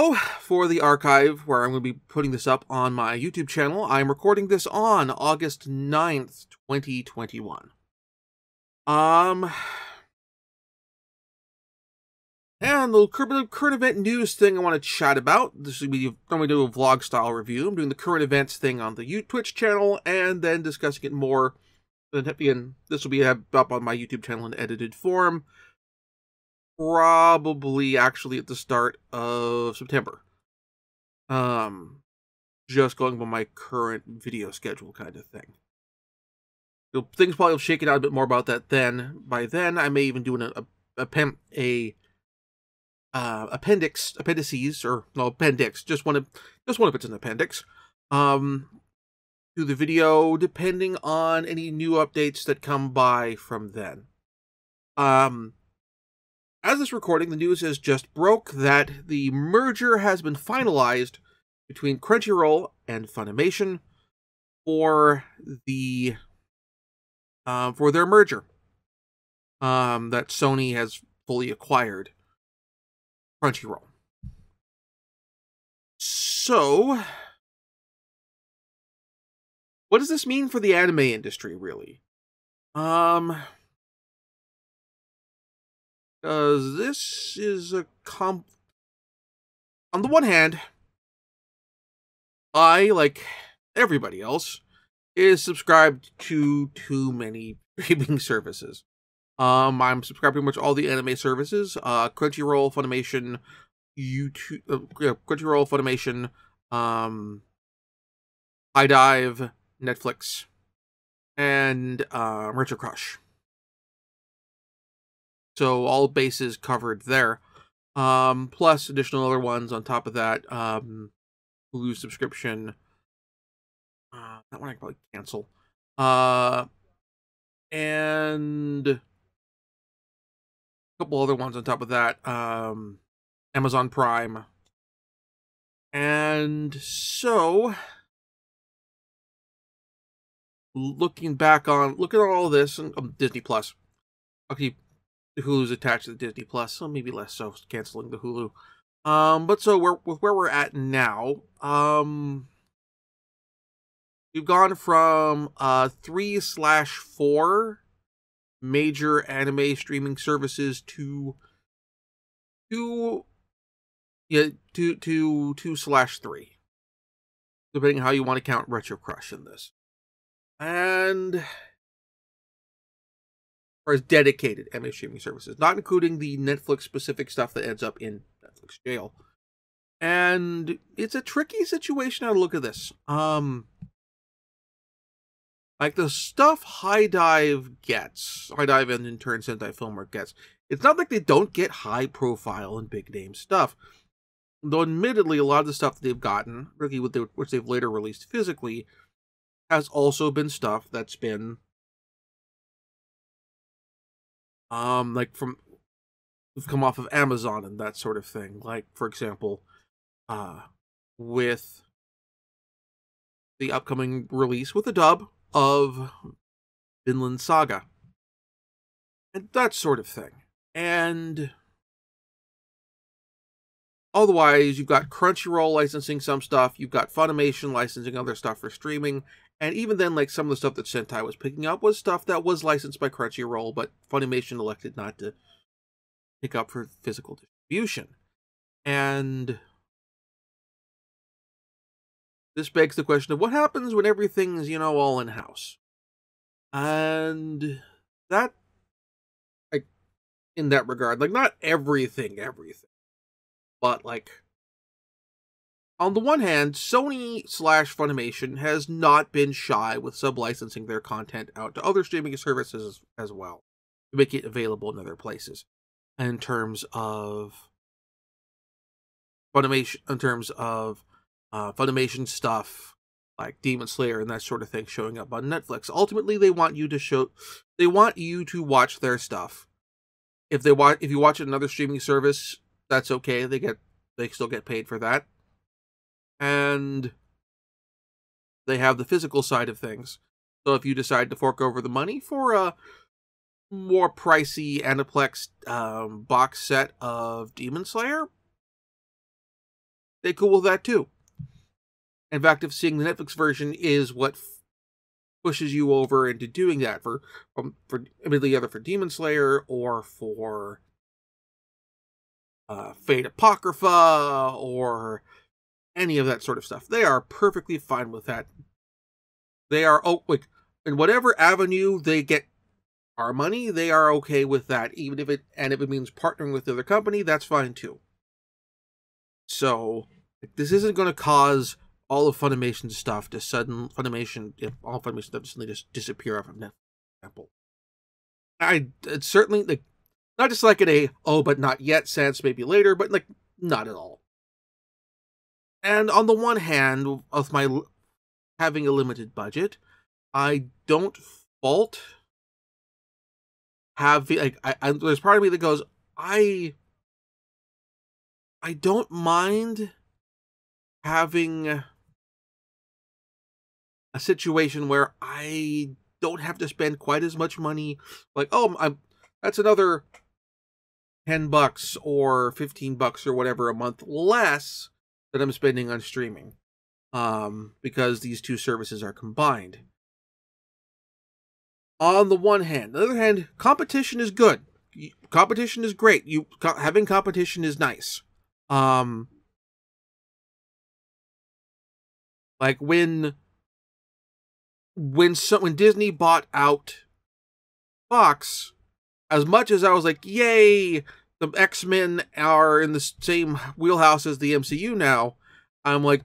So, for the archive where I'm going to be putting this up on my YouTube channel, I'm recording this on August 9th, 2021. Um, and the current event news thing I want to chat about. This will be to do a vlog style review. I'm doing the current events thing on the Twitch channel and then discussing it more. Again, this will be up on my YouTube channel in edited form. Probably actually at the start of September. Um, just going by my current video schedule kind of thing. So things probably will shake it out a bit more about that then. By then, I may even do an, a, a, a uh, appendix, appendices, or no appendix. Just one of, just one if it's an appendix. Um, to the video, depending on any new updates that come by from then. Um, as this recording, the news has just broke that the merger has been finalized between Crunchyroll and Funimation for the uh, for their merger um, that Sony has fully acquired. Crunchyroll. So, what does this mean for the anime industry, really? Um, because this is a comp. On the one hand, I, like everybody else, is subscribed to too many streaming services. Um, I'm subscribed to pretty much all the anime services. Uh, Crunchyroll, Funimation, YouTube, uh, Crunchyroll, Funimation, um, HIDIVE, Netflix, and uh, Retro Crush. So all bases covered there. Um, plus additional other ones on top of that. Um, Hulu subscription. Uh, that one I probably cancel. Uh, and a couple other ones on top of that. Um, Amazon Prime. And so, looking back on, look at all this, and um, Disney Plus. Okay, Hulu's attached to the Disney Plus, so maybe less so canceling the Hulu. Um, but so where with where we're at now, um, we've gone from uh three slash four major anime streaming services to two yeah two two two slash three depending how you want to count retro crush in this and as dedicated anime streaming services not including the netflix specific stuff that ends up in netflix jail and it's a tricky situation how to look at this um like the stuff HIDIVE gets, HIDIVE and in turn Sentai Filmwork gets, it's not like they don't get high profile and big name stuff. Though admittedly, a lot of the stuff that they've gotten, which they've later released physically, has also been stuff that's been um like from come off of Amazon and that sort of thing. Like for example, uh with the upcoming release with a dub of Vinland Saga. And that sort of thing. And otherwise, you've got Crunchyroll licensing some stuff, you've got Funimation licensing other stuff for streaming, and even then, like some of the stuff that Sentai was picking up was stuff that was licensed by Crunchyroll, but Funimation elected not to pick up for physical distribution. And this begs the question of what happens when everything's, you know, all in house. And that, like, in that regard, like, not everything, everything, but like, on the one hand, Sony slash Funimation has not been shy with sub-licensing their content out to other streaming services as well to make it available in other places. In terms of Funimation, in terms of uh, Funimation stuff like Demon Slayer and that sort of thing showing up on Netflix. Ultimately, they want you to show, they want you to watch their stuff. If they watch, if you watch another streaming service, that's okay. They get, they still get paid for that, and they have the physical side of things. So if you decide to fork over the money for a more pricey Aniplex um, box set of Demon Slayer, they cool with that too. In fact, if seeing the Netflix version is what pushes you over into doing that for um, for admittedly either for Demon Slayer or for uh, Fate Apocrypha or any of that sort of stuff, they are perfectly fine with that. They are oh like in whatever avenue they get our money, they are okay with that. Even if it and if it means partnering with the other company, that's fine too. So this isn't going to cause all of Funimation stuff to sudden Funimation, if all Funimation stuff suddenly just disappear off of Netflix. Example. I it's certainly like not just like in a oh but not yet sense, maybe later, but like not at all. And on the one hand, of my having a limited budget, I don't fault have like I, I there's part of me that goes I I don't mind having a situation where I don't have to spend quite as much money. Like, oh, I'm that's another ten bucks or fifteen bucks or whatever a month less that I'm spending on streaming, um, because these two services are combined. On the one hand, on the other hand, competition is good. Competition is great. You having competition is nice. Um, like when when so, when Disney bought out Fox, as much as I was like, "Yay, the X Men are in the same wheelhouse as the MCU now," I'm like,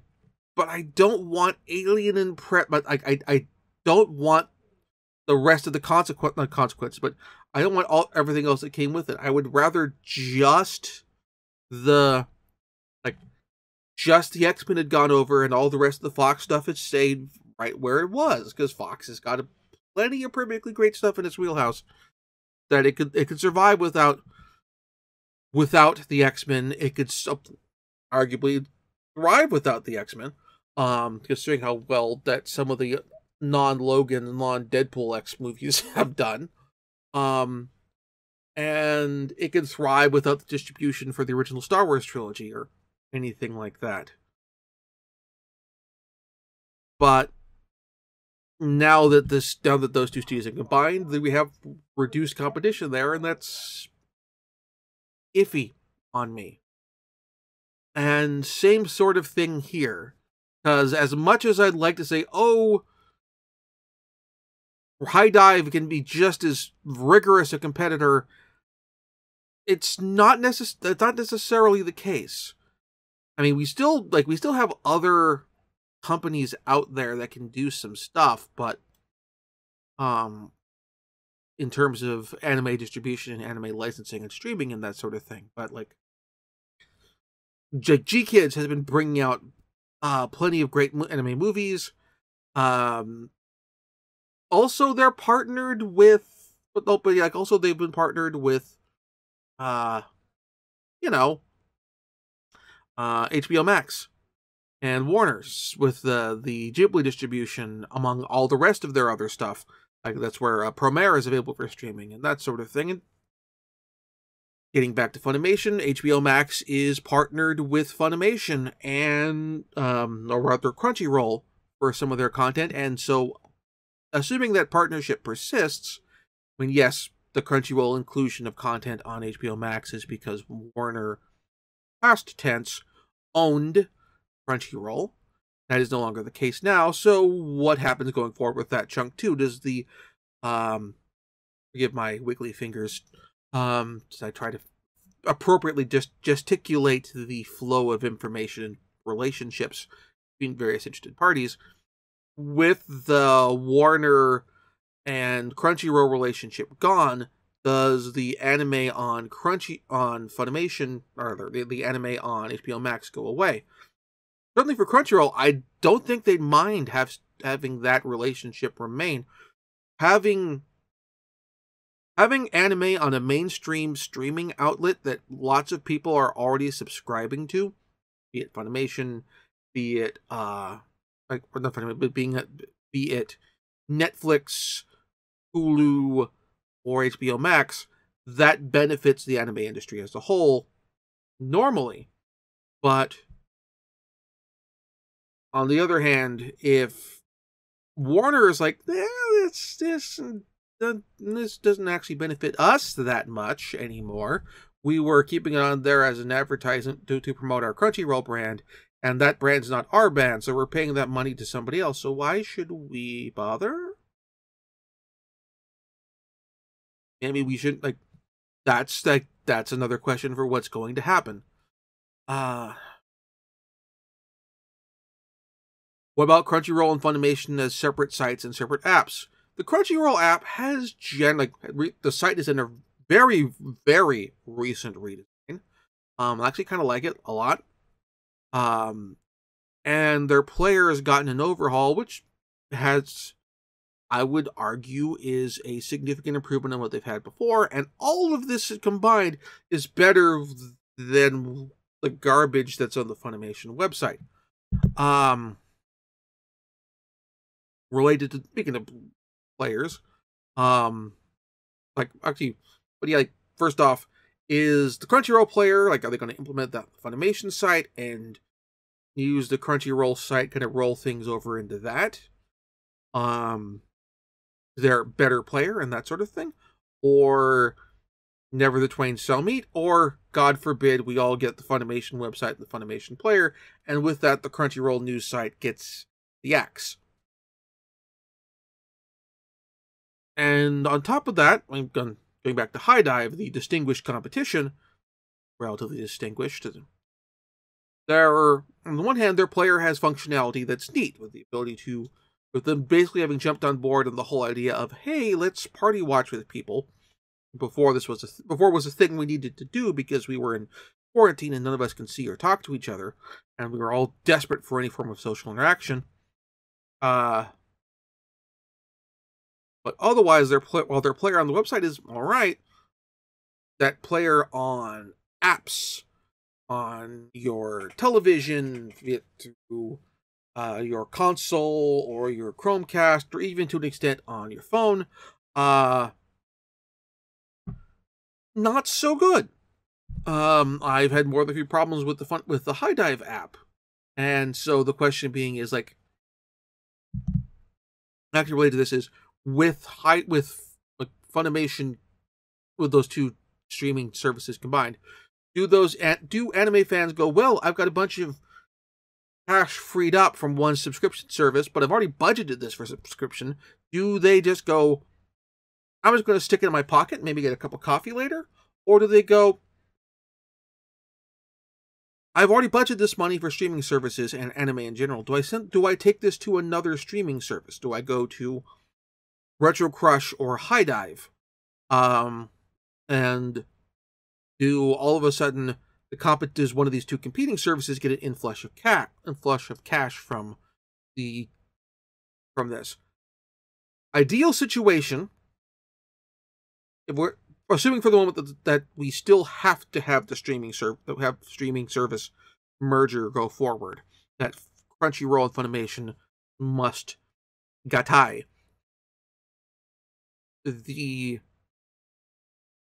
but I don't want Alien and Prep. But I, I, I don't want the rest of the consequence, not consequence, but I don't want all everything else that came with it. I would rather just the like just the X Men had gone over, and all the rest of the Fox stuff had stayed right where it was because Fox has got a, plenty of perfectly great stuff in its wheelhouse that it could it could survive without without the X Men. It could arguably thrive without the X Men, um, considering how well that some of the non Logan and non Deadpool X movies have done. Um, and it can thrive without the distribution for the original Star Wars trilogy or anything like that. But now that this now that those two studios are combined, we have reduced competition there, and that's iffy on me. And same sort of thing here. Because as much as I'd like to say, oh, HIDIVE can be just as rigorous a competitor, it's not necess- that's not necessarily the case. I mean, we still like we still have other companies out there that can do some stuff, but um in terms of anime distribution and anime licensing and streaming and that sort of thing. But like GKIDS has been bringing out uh plenty of great anime movies. Um also they're partnered with but, but like also they've been partnered with uh you know uh HBO Max and Warner's with the the Ghibli distribution among all the rest of their other stuff. Like that's where uh, Promare is available for streaming and that sort of thing. And getting back to Funimation, HBO Max is partnered with Funimation and um or rather Crunchyroll for some of their content. And so assuming that partnership persists, I mean yes, the Crunchyroll inclusion of content on HBO Max is because Warner past tense owned Crunchyroll. That is no longer the case now. So what happens going forward with that chunk too? Does the um forgive my wiggly fingers um I try to appropriately just gesticulate the flow of information and relationships between various interested parties with the Warner and Crunchyroll relationship gone does the anime on Crunchy on Funimation or the, the anime on HBO Max go away certainly for Crunchyroll, I don't think they'd mind have having that relationship remain. Having having anime on a mainstream streaming outlet that lots of people are already subscribing to, be it Funimation, be it uh like not Funimation, but being be it Netflix, Hulu, or HBO Max, that benefits the anime industry as a whole normally. But on the other hand, if Warner is like, eh, this this this doesn't actually benefit us that much anymore. We were keeping it on there as an advertisement to, to promote our Crunchyroll brand, and that brand's not our brand, so we're paying that money to somebody else. So why should we bother? Maybe we shouldn't like. That's like that's another question for what's going to happen. Uh what about Crunchyroll and Funimation as separate sites and separate apps? The Crunchyroll app has gen like the site is in a very very recent redesign. Um, I actually kind of like it a lot. Um, and their player has gotten an overhaul, which has, I would argue, is a significant improvement on what they've had before. And all of this combined is better than the garbage that's on the Funimation website. Um, related to speaking of players, um, like actually, but yeah, like first off, is the Crunchyroll player like are they going to implement that Funimation site and use the Crunchyroll site kind of roll things over into that? Um, they're better player and that sort of thing, or never the twain shall meet, or God forbid we all get the Funimation website, and the Funimation player, and with that the Crunchyroll news site gets the axe. And on top of that, I'm going, back to HIDIVE, the distinguished competition, relatively distinguished. There are, on the one hand, their player has functionality that's neat, with the ability to, with them basically having jumped on board and the whole idea of, hey, let's party watch with people before this was a before was a thing we needed to do because we were in quarantine and none of us can see or talk to each other, and we were all desperate for any form of social interaction. Uh, but otherwise, their play while their player on the website is all right, that player on apps, on your television, through uh, your console or your Chromecast, or even to an extent on your phone, uh, not so good. Um, I've had more than a few problems with the fun with the HIDIVE app, and so the question being is like, actually related to this is with high with like Funimation with those two streaming services combined. Do those do anime fans go well? I've got a bunch of cash freed up from one subscription service, but I've already budgeted this for subscription. Do they just go? I'm just going to stick it in my pocket, maybe get a cup of coffee later? Or do they go, I've already budgeted this money for streaming services and anime in general. Do I send, do I take this to another streaming service? Do I go to Retro Crush or HIDIVE? Um, and do all of a sudden the comp does one of these two competing services get an inflush of cat inflush of cash from the from this ideal situation if we're assuming for the moment that, that we still have to have the streaming serv have streaming service merger go forward, that Crunchyroll and Funimation must gattai. The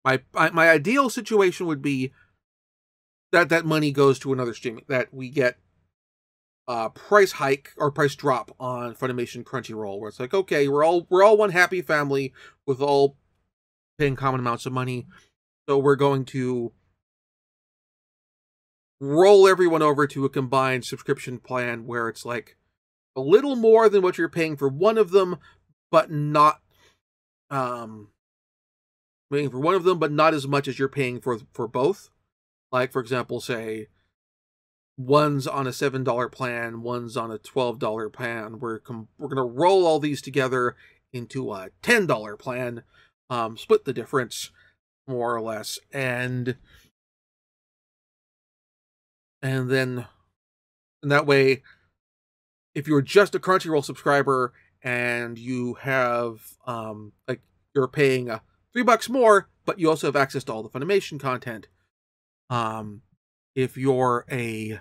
my my ideal situation would be that that money goes to another streaming that we get a price hike or price drop on Funimation Crunchyroll where it's like okay we're all we're all one happy family with all paying common amounts of money. So we're going to roll everyone over to a combined subscription plan where it's like a little more than what you're paying for one of them, but not um paying for one of them, but not as much as you're paying for for both. Like for example, say one's on a seven dollar plan, one's on a twelve dollar plan. We're we're gonna roll all these together into a ten dollar plan um, split the difference more or less, and and then and that way, if you're just a Crunchyroll subscriber and you have um, like you're paying uh, three bucks more, but you also have access to all the Funimation content. Um, if you're a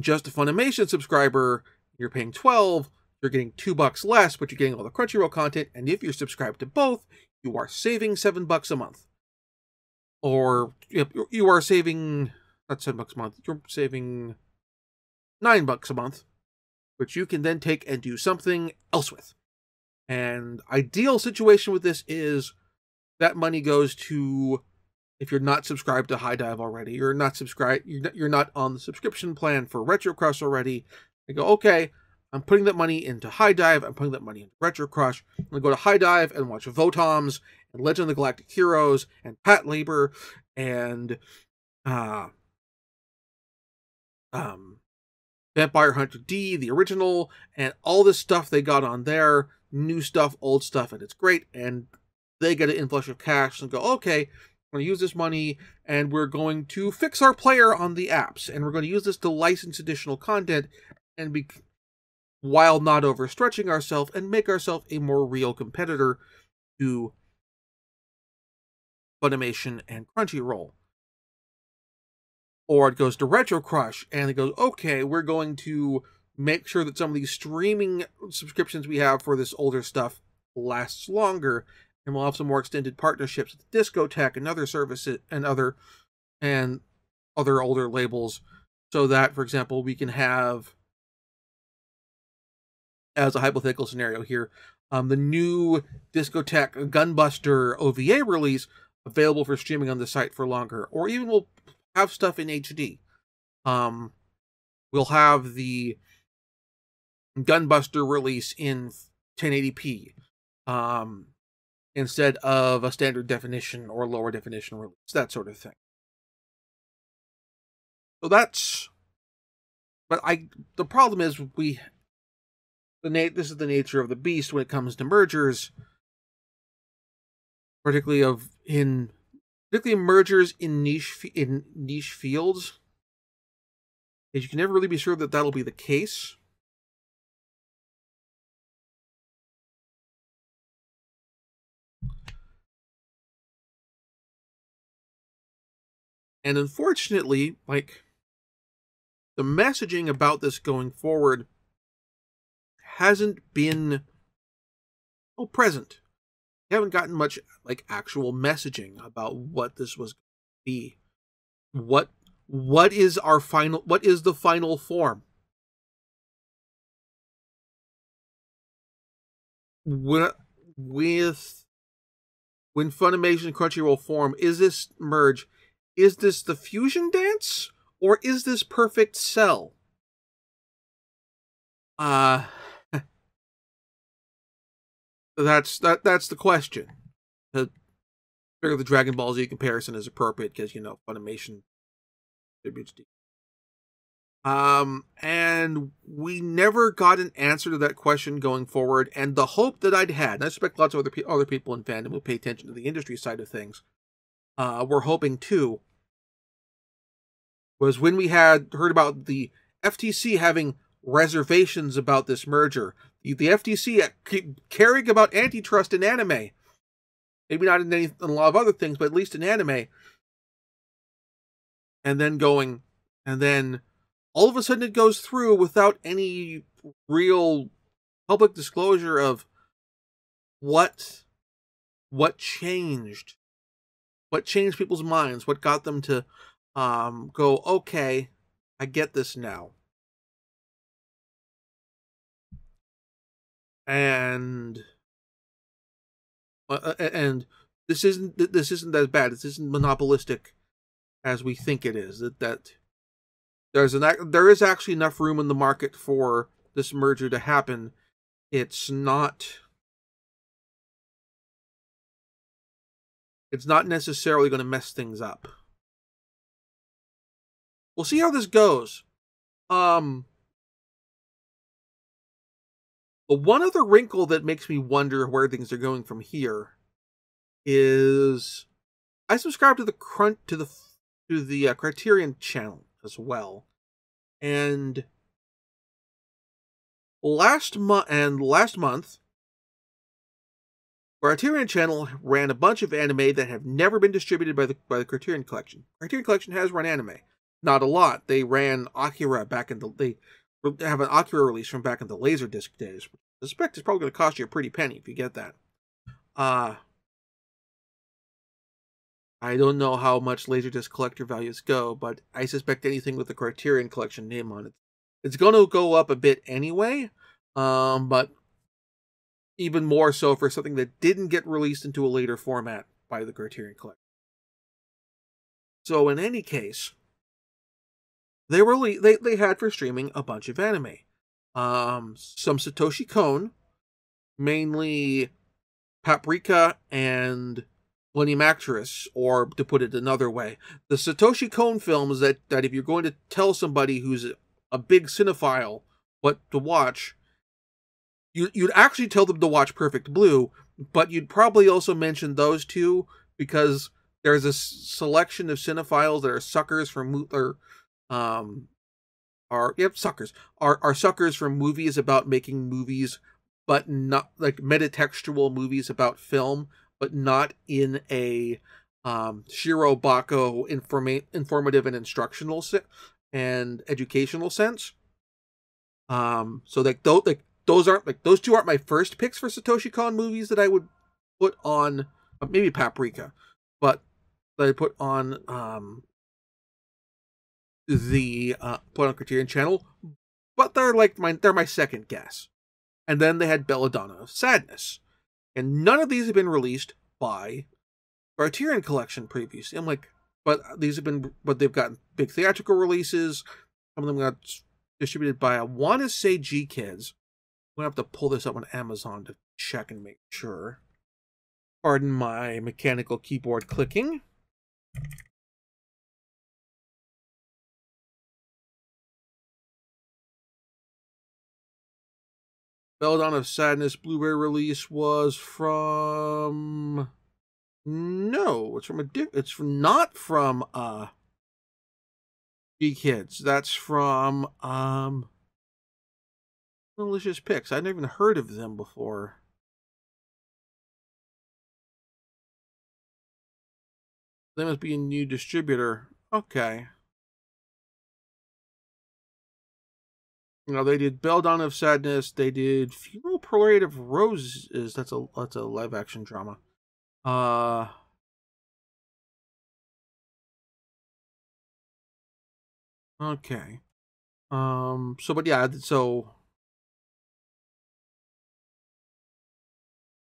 just a Funimation subscriber, you're paying 12, you're getting two bucks less, but you're getting all the Crunchyroll content. And if you're subscribed to both, you are saving seven bucks a month. Or you are saving not seven bucks a month. You're saving nine bucks a month, which you can then take and do something else with. And ideal situation with this is that money goes to if you're not subscribed to HIDIVE already, you're not subscribed, you're not, on the subscription plan for RetroCrush already. I go, okay, I'm putting that money into HIDIVE. I'm putting that money into RetroCrush. I'm gonna go to HIDIVE and watch Votoms and Legend of the Galactic Heroes and Patlabor and uh um Vampire Hunter D, the original, and all this stuff they got on there, new stuff, old stuff, and it's great. And they get an influx of cash and go, okay, we're going to use this money and we're going to fix our player on the apps, and we're going to use this to license additional content and be while not overstretching ourselves and make ourselves a more real competitor to Funimation and Crunchyroll or it goes to Retro Crush and it goes, okay, we're going to make sure that some of these streaming subscriptions we have for this older stuff lasts longer, and we'll have some more extended partnerships with Discotek and other services and other and other older labels, so that, for example, we can have as a hypothetical scenario here, um, the new Discotek Gunbuster OVA release available for streaming on the site for longer, or even we'll have stuff in HD. Um, we'll have the Gunbuster release in 1080p um, instead of a standard definition or lower definition release, that sort of thing. So that's, but I, the problem is we, the na- this is the nature of the beast when it comes to mergers, particularly of in particularly mergers in niche in niche fields, is you can never really be sure that that'll be the case. And unfortunately, like the messaging about this going forward hasn't been oh present haven't gotten much like actual messaging about what this was be. What what is our final what is the final form? With when Funimation and Crunchyroll form, is this merge? Is this the fusion dance or is this perfect cell? Uh that's that. That's the question. The figure the Dragon Ball Z comparison is appropriate because you know Funimation distributes. Um, and we never got an answer to that question going forward. And the hope that I'd had, and I suspect lots of other pe- other people in fandom who pay attention to the industry side of things, uh, were hoping too, was when we had heard about the FTC having reservations about this merger. The, FTC caring about antitrust in anime. Maybe not in, any, in a lot of other things, but at least in anime. And then going, and then all of a sudden it goes through without any real public disclosure of what what changed what changed people's minds what got them to um go okay i get this now and uh, and this isn't this isn't as bad. This isn't monopolistic as we think it is. That that there's an there is actually enough room in the market for this merger to happen. It's not. It's not necessarily going to mess things up. We'll see how this goes. Um, but one other wrinkle that makes me wonder where things are going from here is I subscribe to the crunch to the to the uh, Criterion channel as well, and last month and last month, Criterion channel ran a bunch of anime that have never been distributed by the by the Criterion Collection. Criterion Collection has run anime, not a lot. They ran Akira back in the they have an Akira release from back in the Laserdisc days. I suspect it's probably going to cost you a pretty penny if you get that. Uh, I don't know how much Laserdisc collector values go, but I suspect anything with the Criterion Collection name on it It's going to go up a bit anyway, um, but even more so for something that didn't get released into a later format by the Criterion Collection. So in any case, they were they they had for streaming a bunch of anime, um, some Satoshi Kon, mainly Paprika and Millennium Actress, or to put it another way, the Satoshi Kon films that that if you're going to tell somebody who's a big cinephile what to watch, you you'd actually tell them to watch Perfect Blue, but you'd probably also mention those two because there's a selection of cinephiles that are suckers for or um are yep suckers. Are are suckers for movies about making movies but not like metatextual movies about film but not in a um Shirobako informa- informative and instructional se- and educational sense? Um so like those like those aren't like those two aren't my first picks for satoshi kon movies that i would put on uh, maybe paprika but that I put on um the uh put on Criterion channel, but they're like my they're my second guess. And then they had Belladonna of Sadness. And none of these have been released by Criterion Collection previously. I'm like, but these have been but they've gotten big theatrical releases. Some of them got distributed by I want to say GKIDS. I'm gonna have to pull this up on Amazon to check and make sure. Pardon my mechanical keyboard clicking. Belladonna of Sadness Blu-ray release was from no, it's from a it's not from uh GKIDS. That's from um Cinelicious Pics. I'd never even heard of them before. They must be a new distributor. Okay. You know, they did Belladonna of Sadness. They did Funeral Parade of Roses. That's a that's a live action drama. Uh. Okay. Um. So, but yeah. So.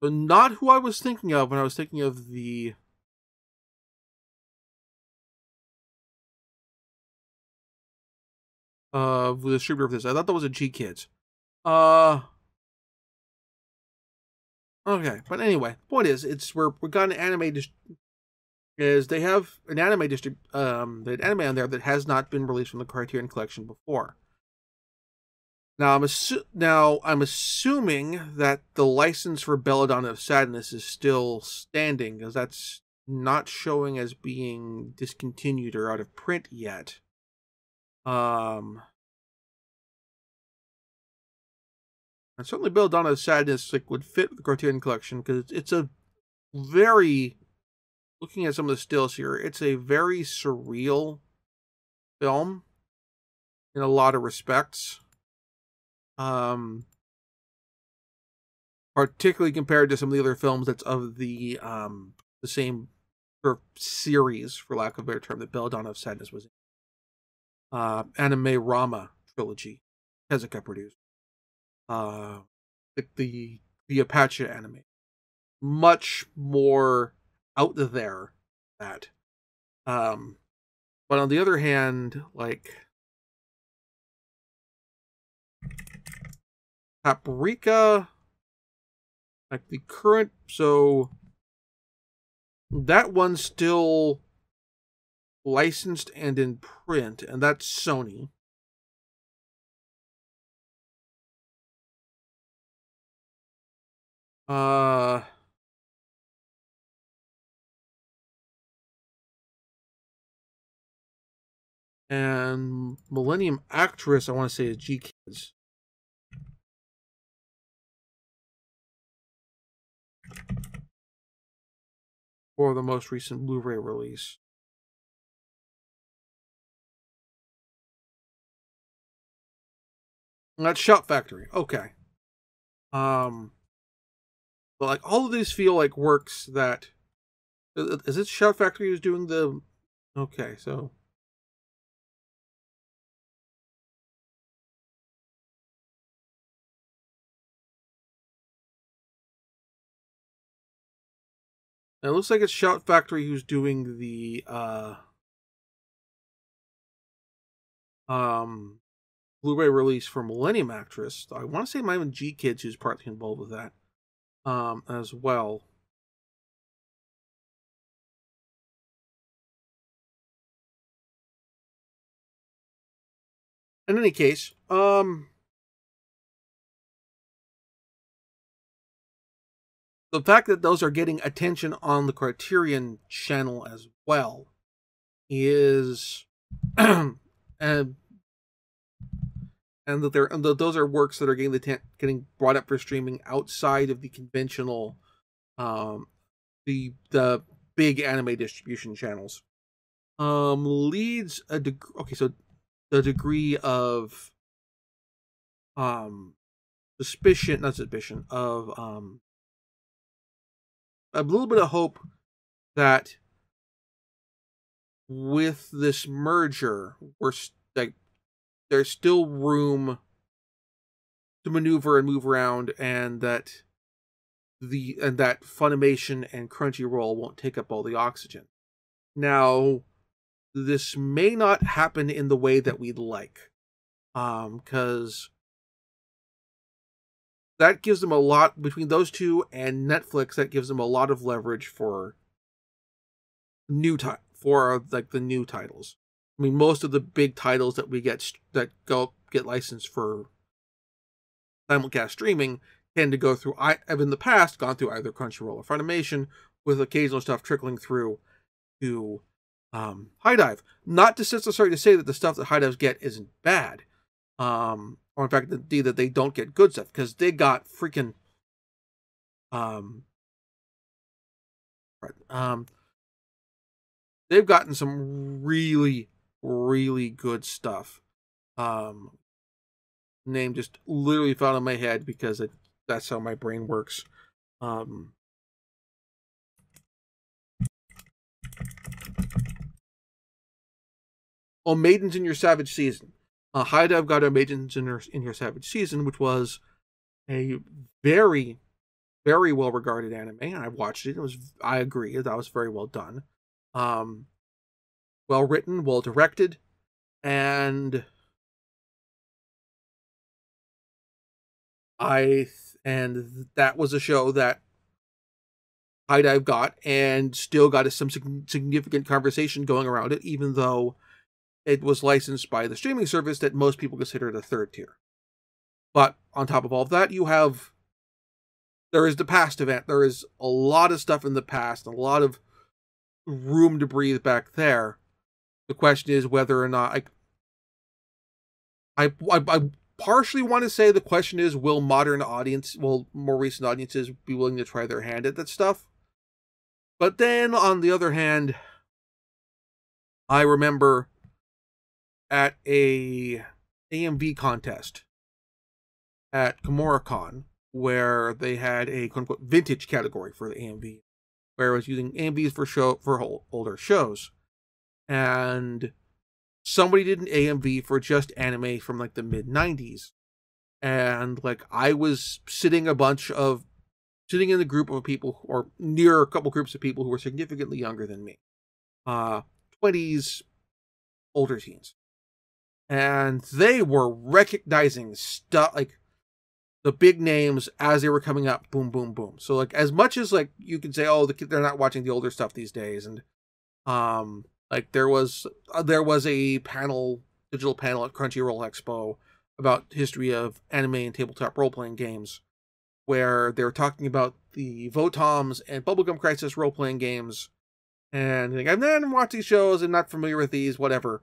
But not who I was thinking of when I was thinking of the uh the distributor of this. I thought that was a GKIDS. Uh Okay, but anyway, point is, it's we're we got an anime is they have an anime distrib um the anime on there that has not been released from the Criterion Collection before. Now I'm assu- now I'm assuming that the license for Belladonna of Sadness is still standing, because that's not showing as being discontinued or out of print yet. Um, and certainly Belladonna Sadness like would fit the Criterion Collection because it's, a very looking at some of the stills here, it's a very surreal film in a lot of respects. Um, particularly compared to some of the other films that's of the um the same sort of series, for lack of a better term, that Belladonna of Sadness was in uh, Animerama trilogy Tezuka produced. Uh, the, the the Apache anime, much more out there. That, um, but on the other hand, like Paprika, like the current, so that one still licensed and in print, and that's Sony. Uh and Millennium Actress, I want to say is GKIDS. For the most recent Blu-ray release. That's Shout Factory. Okay. Um, but like all of these feel like works that is it Shout Factory who's doing the? Okay, so. It looks like it's Shout Factory who's doing the uh um Blu-ray release for Millennium Actress. I want to say my G GKIDS who's partly involved with that um as well. In any case, um the fact that those are getting attention on the Criterion channel as well is and and that they're and those are works that are getting the getting brought up for streaming outside of the conventional um the the big anime distribution channels. Um leads a deg- okay so the degree of um suspicion not suspicion of um a little bit of hope that with this merger, we're there's still room to maneuver and move around, and that the and that Funimation and Crunchyroll won't take up all the oxygen. Now, this may not happen in the way that we'd like, um, because that gives them a lot between those two and Netflix. That gives them a lot of leverage for new time for like the new titles. I mean, most of the big titles that we get that go get licensed for simulcast streaming tend to go through. I have in the past gone through either Crunchyroll or Funimation, with occasional stuff trickling through to um, Dive. Not to necessarily to say that the stuff that HIDIVEs get isn't bad. Um, or in fact, the, that they don't get good stuff because they got freaking um, um, they've gotten some really, really good stuff. Um, name just literally fell of my head because it, that's how my brain works. Um, oh, Maidens in Your Savage Season. Uh, HIDIVE got a Maidens in Your, in Your Savage Season, which was a very, very well regarded anime. And I watched it. It was, I agree, that was very well done. Um, well written, well directed, and I and that was a show that HIDIVE got and still got some significant conversation going around it, even though it was licensed by the streaming service that most people consider the third tier. But on top of all of that, you have there is the past event. There is a lot of stuff in the past, a lot of room to breathe back there. The question is whether or not I, I, I, I partially want to say the question is will modern audience, will more recent audiences be willing to try their hand at that stuff? But then on the other hand, I remember at a AMV contest at KumoriCon where they had a quote unquote vintage category for the AMV, where it was using AMVs for show for older shows, and somebody did an AMV for just anime from like the mid '90s, and like I was sitting a bunch of sitting in the group of people or near a couple groups of people who were significantly younger than me, uh, 20s, older teens. And they were recognizing stuff like the big names as they were coming up boom boom boom. So like as much as like you can say oh the, they're not watching the older stuff these days and um like there was uh, there was a panel digital panel at crunchyroll expo about history of anime and tabletop role-playing games where they were talking about the votoms and bubblegum crisis role-playing games. And like i've never watched these shows i'm not familiar with these whatever.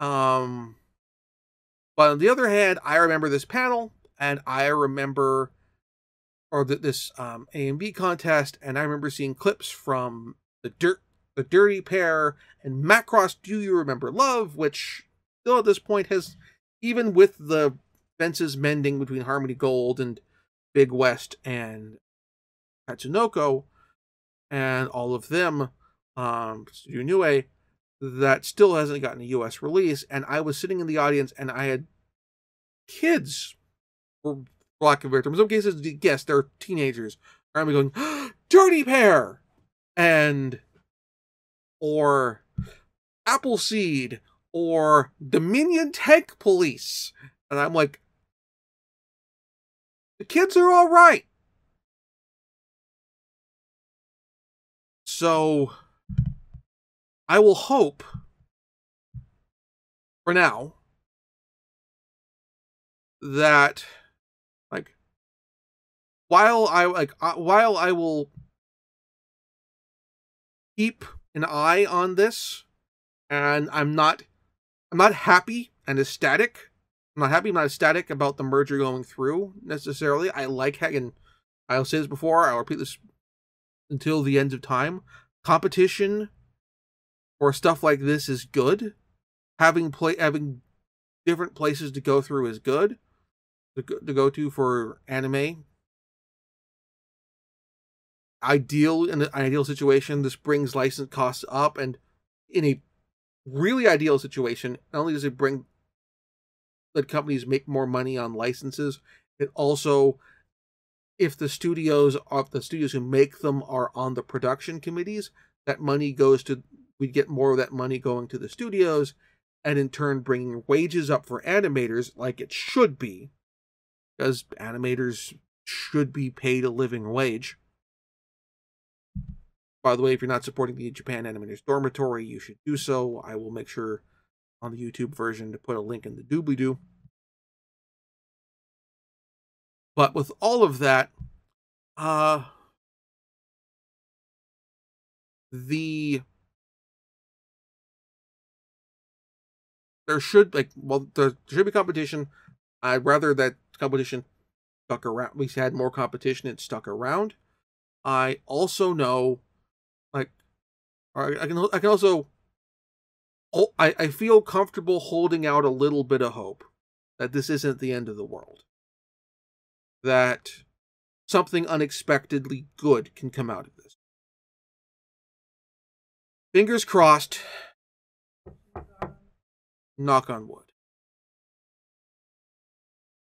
Um but on the other hand, I remember this panel and I remember or this um, AMV contest, and I remember seeing clips from the dirt, the Dirty Pair, and Macross. Do you remember Love? Which still at this point has, even with the fences mending between Harmony Gold and Big West and Tatsunoko, and all of them, um, Studio Nue, that still hasn't gotten a US release. And I was sitting in the audience and I had kids, for lack of better terms, in some cases, yes, they're teenagers, are going, Dirty Pair! and or Appleseed or Dominion Tank Police. And I'm like, the kids are all right. So I will hope for now that like while I like uh, while I will keep an eye on this and I'm not I'm not happy and ecstatic. I'm not happy, I'm not ecstatic about the merger going through necessarily. I like and I'll say this before, I'll repeat this until the end of time. Competition for stuff like this is good. Having play having different places to go through is good. To go, to go to for anime. Ideal in an ideal situation, this brings license costs up, and in a really ideal situation, not only does it bring that companies make more money on licenses, it also if the studios of the studios who make them are on the production committees, that money goes to we get more of that money going to the studios and in turn bringing wages up for animators like it should be because animators should be paid a living wage. By the way, if you're not supporting the Japan Animators Dormitory, you should do so. I will make sure on the YouTube version to put a link in the doobly doo. But with all of that, uh, the there should like well there should be competition. I'd rather that competition stuck around. We had more competition and stuck around. I also know, I, I can I can also, oh, I I feel comfortable holding out a little bit of hope that this isn't the end of the world that something unexpectedly good can come out of this. Fingers crossed. Knock on wood.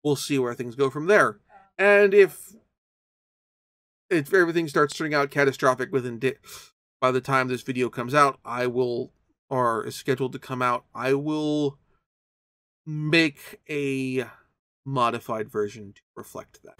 We'll see where things go from there. And if if everything starts turning out catastrophic within di- by the time this video comes out, I will or is scheduled to come out, I will make a modified version to reflect that.